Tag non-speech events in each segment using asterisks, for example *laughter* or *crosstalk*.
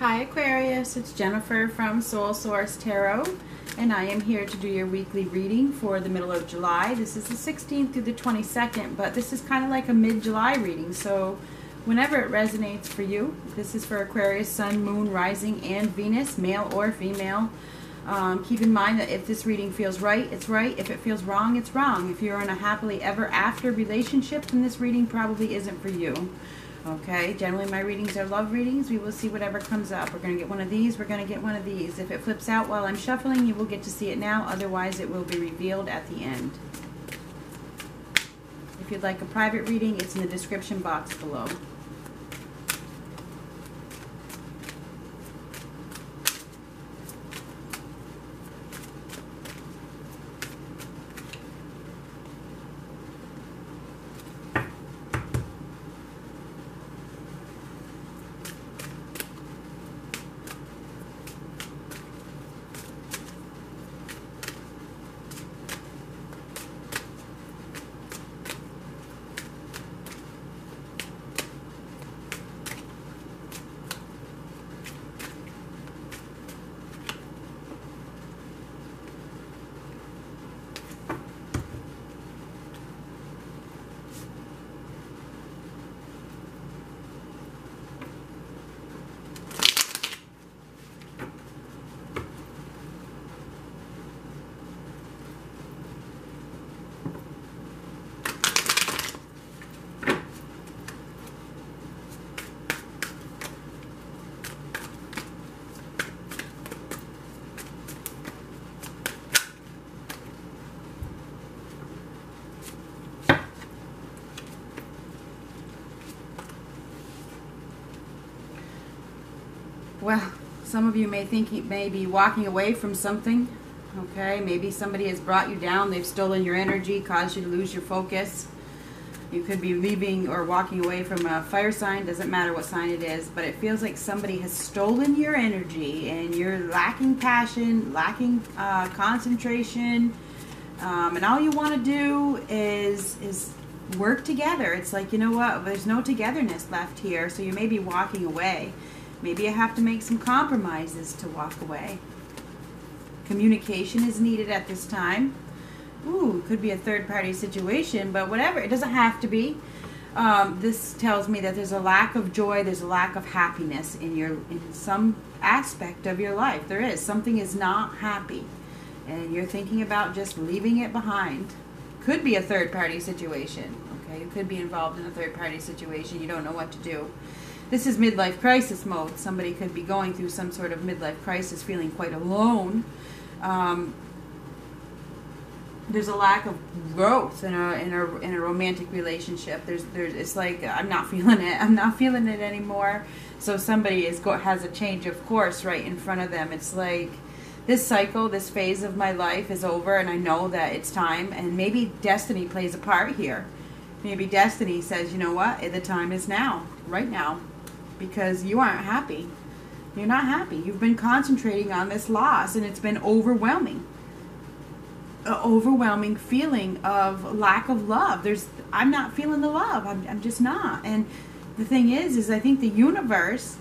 Hi Aquarius, it's Jennifer from Soul Source Tarot and I am here to do your weekly reading for the middle of July. This is the 16th through the 22nd, but this is kind of like a mid-July reading, so whenever it resonates for you, this is for Aquarius, Sun, Moon, Rising, and Venus, male or female. Um, keep in mind that if this reading feels right, it's right. If it feels wrong, it's wrong. If you're in a happily ever after relationship, then this reading probably isn't for you. Okay, generally my readings are love readings. We will see whatever comes up. We're going to get one of these. We're going to get one of these. If it flips out while I'm shuffling, you will get to see it now. Otherwise, it will be revealed at the end. If you'd like a private reading, it's in the description box below. Well, some of you may think he may be walking away from something. Okay, maybe somebody has brought you down. They've stolen your energy, caused you to lose your focus. You could be leaving or walking away from a fire sign. Doesn't matter what sign it is, but it feels like somebody has stolen your energy and you're lacking passion, lacking uh, concentration, um, and all you want to do is is work together. It's like you know what? There's no togetherness left here, so you may be walking away. Maybe I have to make some compromises to walk away. Communication is needed at this time. Ooh, could be a third party situation, but whatever. It doesn't have to be. Um, this tells me that there's a lack of joy, there's a lack of happiness in your in some aspect of your life. There is something is not happy, and you're thinking about just leaving it behind. Could be a third party situation. Okay, you could be involved in a third party situation. You don't know what to do this is midlife crisis mode. Somebody could be going through some sort of midlife crisis, feeling quite alone. Um, there's a lack of growth in a in a in a romantic relationship. There's there's it's like I'm not *laughs* feeling it. I'm not feeling it anymore. So somebody is go, has a change of course right in front of them. It's like this cycle, this phase of my life is over, and I know that it's time. And maybe destiny plays a part here. Maybe destiny says, you know what, the time is now, right now because you aren't happy. You're not happy. You've been concentrating on this loss and it's been overwhelming. An overwhelming feeling of lack of love. There's I'm not feeling the love. I'm I'm just not. And the thing is is I think the universe,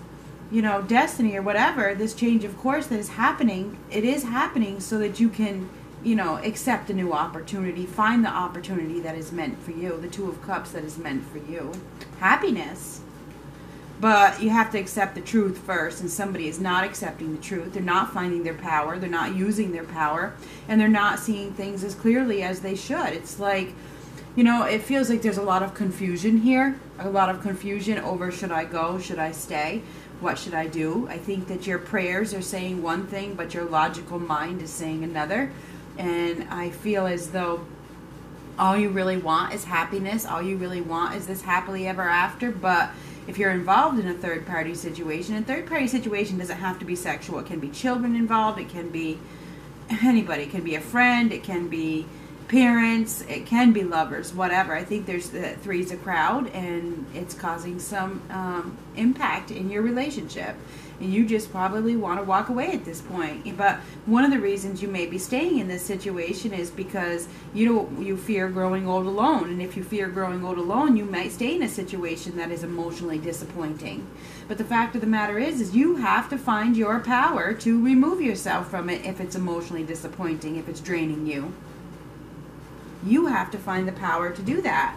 you know, destiny or whatever, this change of course that is happening, it is happening so that you can you know, accept a new opportunity, find the opportunity that is meant for you, the Two of Cups that is meant for you. Happiness but you have to accept the truth first, and somebody is not accepting the truth. They're not finding their power. They're not using their power, and they're not seeing things as clearly as they should. It's like, you know, it feels like there's a lot of confusion here, a lot of confusion over should I go, should I stay, what should I do. I think that your prayers are saying one thing, but your logical mind is saying another. And I feel as though all you really want is happiness, all you really want is this happily ever after, but if you're involved in a third party situation, a third party situation doesn't have to be sexual. It can be children involved, it can be anybody, it can be a friend, it can be parents, it can be lovers, whatever. I think there's the three's a crowd, and it's causing some um, impact in your relationship. You just probably want to walk away at this point. But one of the reasons you may be staying in this situation is because you know you fear growing old alone, and if you fear growing old alone, you might stay in a situation that is emotionally disappointing. But the fact of the matter is, is you have to find your power to remove yourself from it if it's emotionally disappointing, if it's draining you you have to find the power to do that.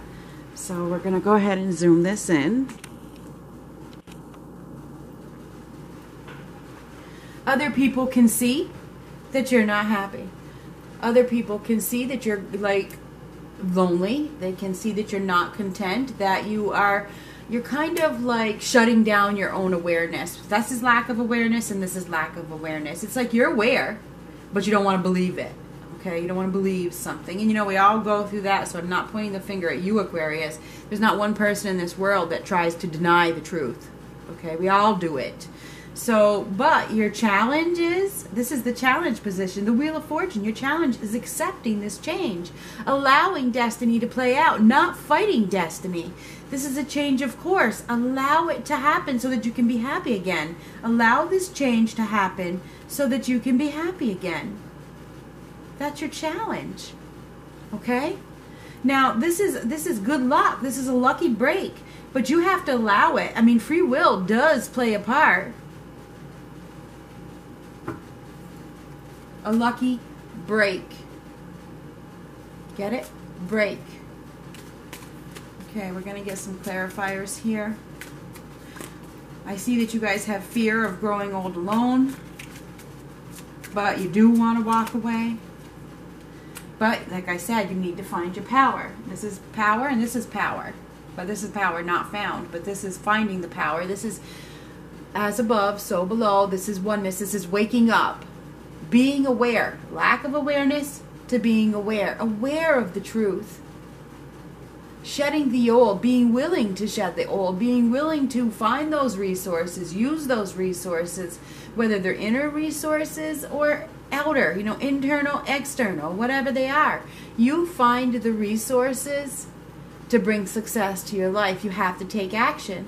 So we're going to go ahead and zoom this in. Other people can see that you're not happy. Other people can see that you're like lonely. They can see that you're not content, that you are you're kind of like shutting down your own awareness. This is lack of awareness and this is lack of awareness. It's like you're aware, but you don't want to believe it. Okay, you don't want to believe something. And you know, we all go through that, so I'm not pointing the finger at you, Aquarius. There's not one person in this world that tries to deny the truth. Okay, we all do it. So, but your challenge is this is the challenge position, the Wheel of Fortune. Your challenge is accepting this change, allowing destiny to play out, not fighting destiny. This is a change of course. Allow it to happen so that you can be happy again. Allow this change to happen so that you can be happy again. That's your challenge. Okay? Now, this is this is good luck. This is a lucky break, but you have to allow it. I mean, free will does play a part. A lucky break. Get it? Break. Okay, we're going to get some clarifiers here. I see that you guys have fear of growing old alone, but you do want to walk away. But like I said, you need to find your power. This is power and this is power. But this is power not found. But this is finding the power. This is as above, so below. This is oneness. This is waking up. Being aware. Lack of awareness to being aware. Aware of the truth. Shedding the old, being willing to shed the old, being willing to find those resources, use those resources, whether they're inner resources or outer, you know, internal, external, whatever they are. You find the resources to bring success to your life. You have to take action.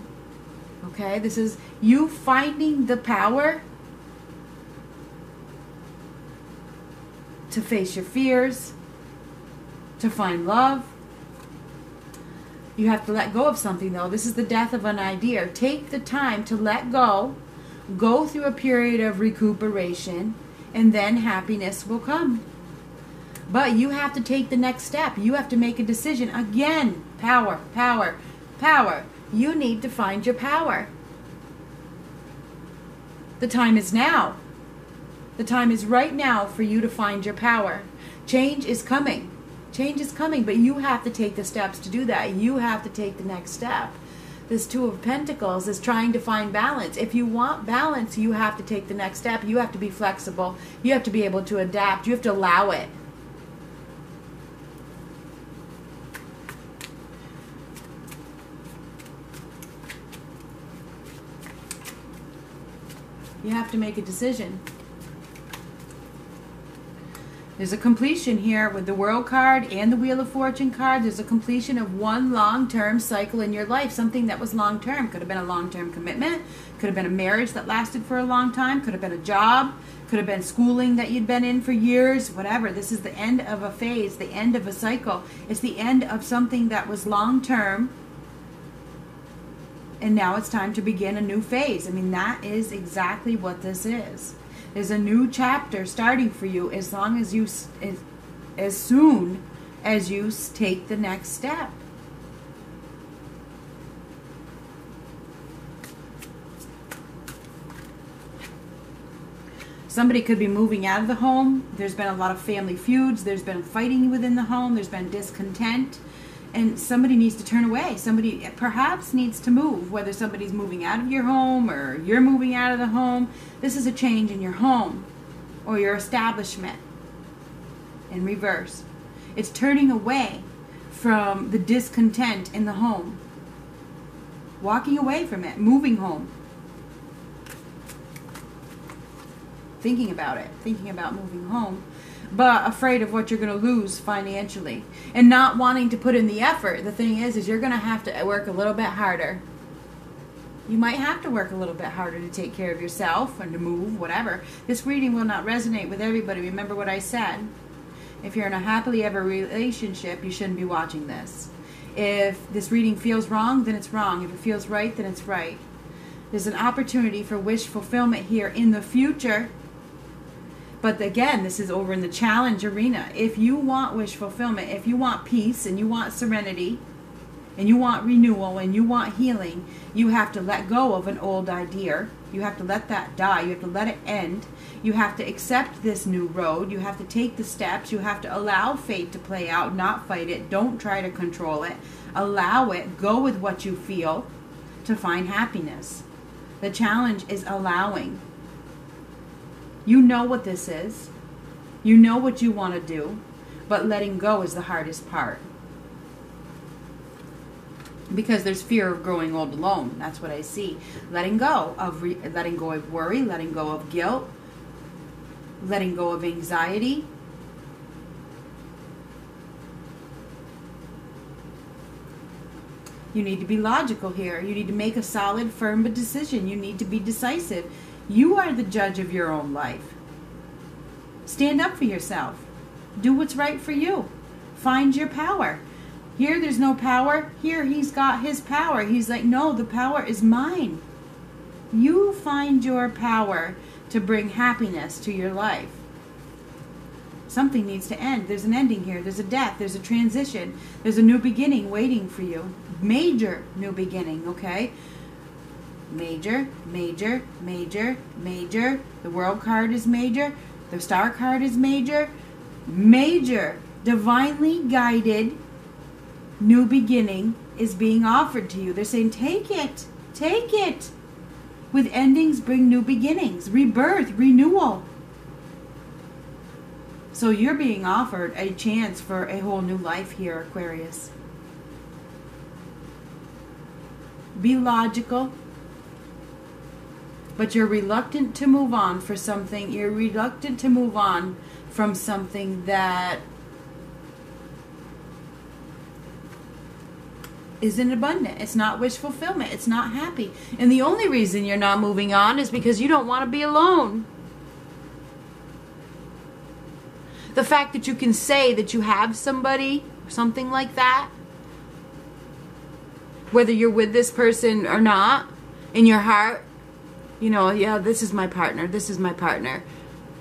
Okay? This is you finding the power to face your fears, to find love. You have to let go of something, though. This is the death of an idea. Take the time to let go, go through a period of recuperation, and then happiness will come. But you have to take the next step. You have to make a decision. Again, power, power, power. You need to find your power. The time is now. The time is right now for you to find your power. Change is coming. Change is coming, but you have to take the steps to do that. You have to take the next step this Two of Pentacles is trying to find balance. If you want balance, you have to take the next step. You have to be flexible. You have to be able to adapt. You have to allow it. You have to make a decision. There's a completion here with the World card and the Wheel of Fortune card. There's a completion of one long-term cycle in your life, something that was long-term. Could have been a long-term commitment, could have been a marriage that lasted for a long time, could have been a job, could have been schooling that you'd been in for years, whatever. This is the end of a phase, the end of a cycle. It's the end of something that was long-term and now it's time to begin a new phase. I mean, that is exactly what this is. There's a new chapter starting for you as long as you, as, as soon as you take the next step. Somebody could be moving out of the home. There's been a lot of family feuds. There's been fighting within the home. There's been discontent and somebody needs to turn away. Somebody perhaps needs to move, whether somebody's moving out of your home or you're moving out of the home. This is a change in your home or your establishment in reverse. It's turning away from the discontent in the home, walking away from it, moving home. Thinking about it, thinking about moving home but afraid of what you're going to lose financially and not wanting to put in the effort. The thing is is you're going to have to work a little bit harder. You might have to work a little bit harder to take care of yourself and to move, whatever. This reading will not resonate with everybody. Remember what I said. If you're in a happily ever relationship, you shouldn't be watching this. If this reading feels wrong, then it's wrong. If it feels right, then it's right. There's an opportunity for wish fulfillment here in the future. But again, this is over in the challenge arena. If you want wish fulfillment, if you want peace and you want serenity, and you want renewal and you want healing, you have to let go of an old idea. You have to let that die. You have to let it end. You have to accept this new road. You have to take the steps. You have to allow fate to play out, not fight it. Don't try to control it. Allow it. Go with what you feel to find happiness. The challenge is allowing. You know what this is. You know what you want to do, but letting go is the hardest part. Because there's fear of growing old alone. That's what I see. Letting go of letting go of worry, letting go of guilt, letting go of anxiety, You need to be logical here. You need to make a solid, firm decision. You need to be decisive. You are the judge of your own life. Stand up for yourself. Do what's right for you. Find your power. Here, there's no power. Here, he's got his power. He's like, no, the power is mine. You find your power to bring happiness to your life. Something needs to end. There's an ending here. There's a death. There's a transition. There's a new beginning waiting for you. Major new beginning, okay? Major, major, major, major. The world card is major. The star card is major. Major, divinely guided new beginning is being offered to you. They're saying, take it, take it. With endings, bring new beginnings, rebirth, renewal. So you're being offered a chance for a whole new life here, Aquarius. Be logical, but you're reluctant to move on for something. You're reluctant to move on from something that isn't abundant. It's not wish fulfillment. It's not happy. And the only reason you're not moving on is because you don't want to be alone. the fact that you can say that you have somebody, something like that, whether you're with this person or not, in your heart, you know, yeah, this is my partner, this is my partner.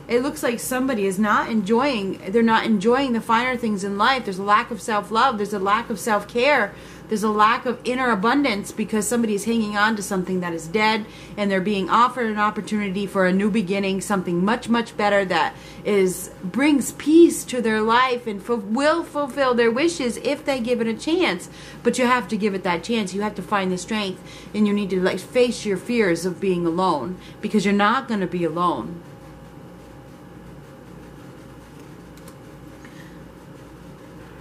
It looks like somebody is not enjoying, they're not enjoying the finer things in life. There's a lack of self love, there's a lack of self care, there's a lack of inner abundance because somebody is hanging on to something that is dead and they're being offered an opportunity for a new beginning, something much, much better that is brings peace to their life and will fulfill their wishes if they give it a chance. But you have to give it that chance. You have to find the strength and you need to like face your fears of being alone because you're not going to be alone.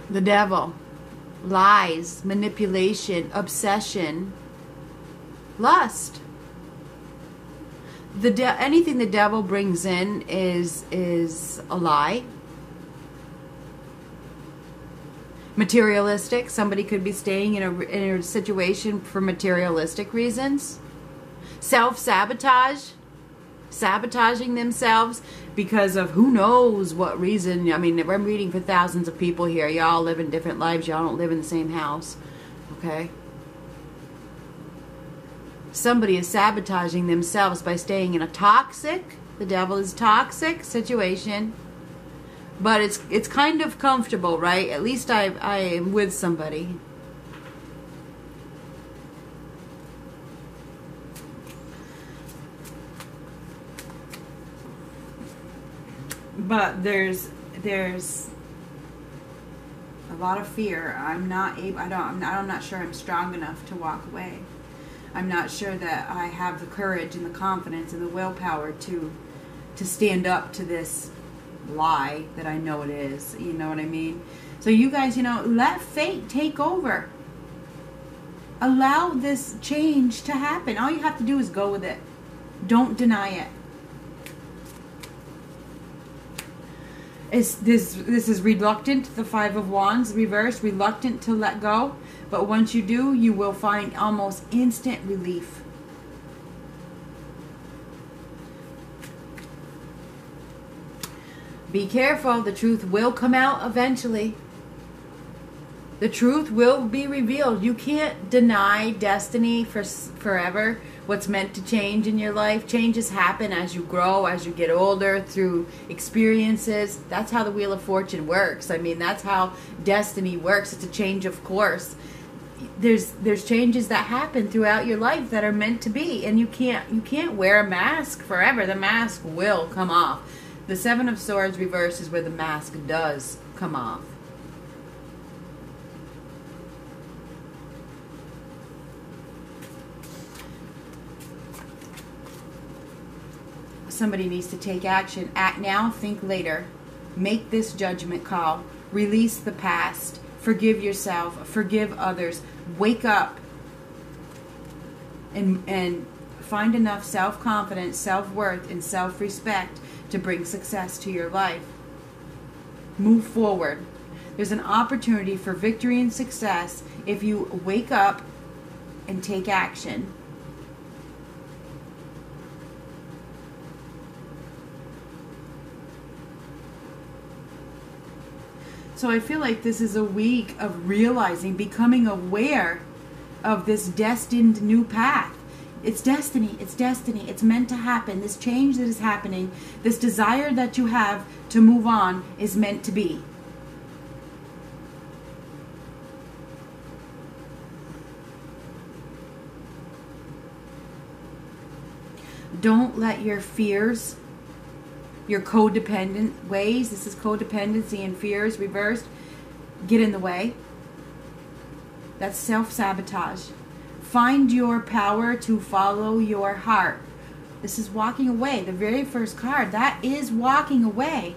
The devil lies, manipulation, obsession, lust. The de- anything the devil brings in is is a lie. Materialistic. Somebody could be staying in a in a situation for materialistic reasons. Self sabotage sabotaging themselves because of who knows what reason. I mean, I'm reading for thousands of people here. Y'all live in different lives. Y'all don't live in the same house. Okay? Somebody is sabotaging themselves by staying in a toxic, the devil is toxic situation. But it's it's kind of comfortable, right? At least I I am with somebody. But there's there's a lot of fear. I'm not able. I don't. I'm not, I'm not sure I'm strong enough to walk away. I'm not sure that I have the courage and the confidence and the willpower to to stand up to this lie that I know it is. You know what I mean? So you guys, you know, let fate take over. Allow this change to happen. All you have to do is go with it. Don't deny it. Is this this is reluctant, the five of wands reversed, reluctant to let go. But once you do, you will find almost instant relief. Be careful, the truth will come out eventually. The truth will be revealed. You can't deny destiny for forever. What's meant to change in your life. Changes happen as you grow, as you get older, through experiences. That's how the Wheel of Fortune works. I mean, that's how destiny works. It's a change of course. There's there's changes that happen throughout your life that are meant to be, and you can't you can't wear a mask forever. The mask will come off the Seven of Swords reverse is where the mask does come off. Somebody needs to take action. Act now, think later. Make this judgment call. Release the past. Forgive yourself. Forgive others. Wake up and, and find enough self confidence, self worth, and self respect to bring success to your life. Move forward. There's an opportunity for victory and success if you wake up and take action. So I feel like this is a week of realizing, becoming aware of this destined new path. It's destiny. It's destiny. It's meant to happen. This change that is happening, this desire that you have to move on is meant to be. Don't let your fears, your codependent ways, this is codependency and fears reversed, get in the way. That's self sabotage. Find your power to follow your heart. This is walking away. The very first card, that is walking away.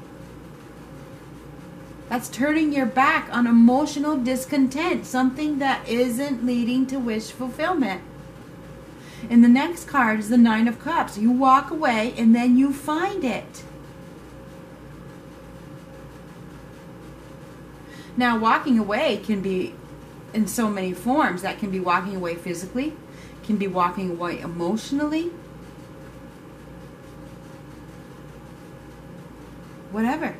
That's turning your back on emotional discontent, something that isn't leading to wish fulfillment. And the next card is the Nine of Cups. You walk away and then you find it. Now, walking away can be in so many forms. That can be walking away physically, can be walking away emotionally, whatever.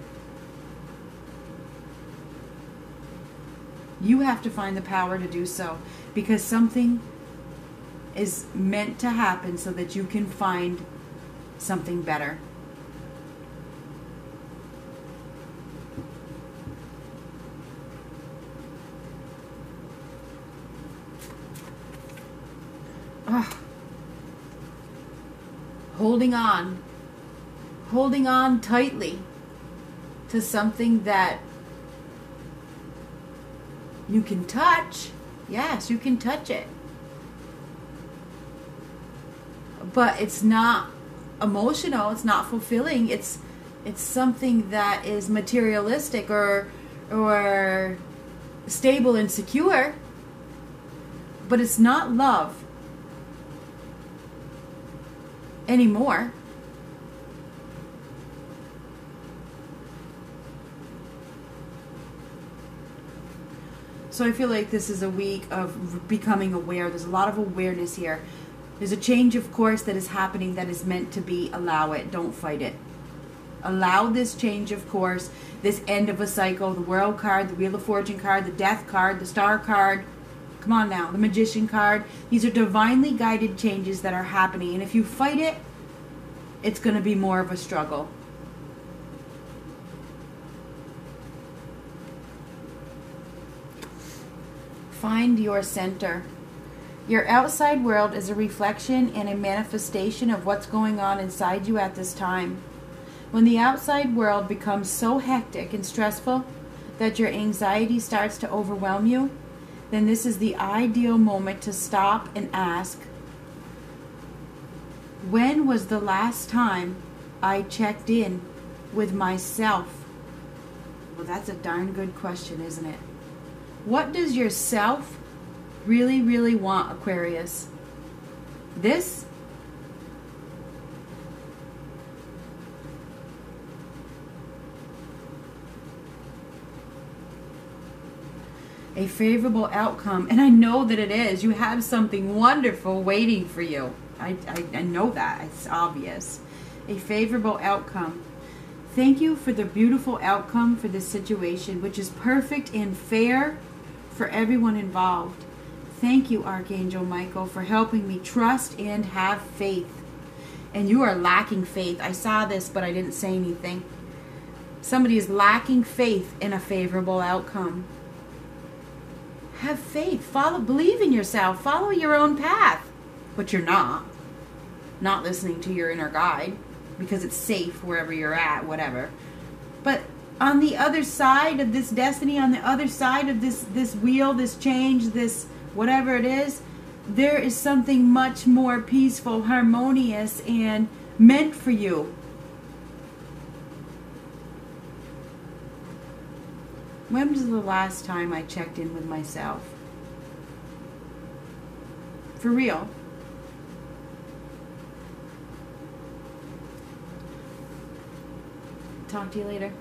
You have to find the power to do so because something is meant to happen so that you can find something better. Holding on, holding on tightly to something that you can touch. Yes, you can touch it. But it's not emotional, it's not fulfilling. It's it's something that is materialistic or or stable and secure. But it's not love anymore. So I feel like this is a week of becoming aware. There's a lot of awareness here. There's a change of course that is happening that is meant to be. Allow it. Don't fight it. Allow this change of course, this end of a cycle, the world card, the Wheel of Fortune card, the death card, the star card, Come on now, the Magician card. These are divinely guided changes that are happening. And if you fight it, it's going to be more of a struggle. Find your center. Your outside world is a reflection and a manifestation of what's going on inside you at this time. When the outside world becomes so hectic and stressful that your anxiety starts to overwhelm you, then this is the ideal moment to stop and ask When was the last time I checked in with myself? Well, that's a darn good question, isn't it? What does yourself really, really want, Aquarius? This a favorable outcome. And I know that it is. You have something wonderful waiting for you. I, I, I know that. It's obvious. A favorable outcome. Thank you for the beautiful outcome for this situation, which is perfect and fair for everyone involved. Thank you, Archangel Michael, for helping me trust and have faith. And you are lacking faith. I saw this, but I didn't say anything. Somebody is lacking faith in a favorable outcome. Have faith. Follow, believe in yourself. Follow your own path. But you're not. Not listening to your inner guide because it's safe wherever you're at, whatever. But on the other side of this destiny, on the other side of this this wheel, this change, this whatever it is, there is something much more peaceful, harmonious, and meant for you. When was the last time I checked in with myself? For real. Talk to you later.